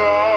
strong.